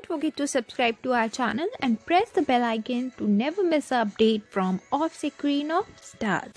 Don't forget to subscribe to our channel and press the bell icon to never miss an update from Off Screen of Stars.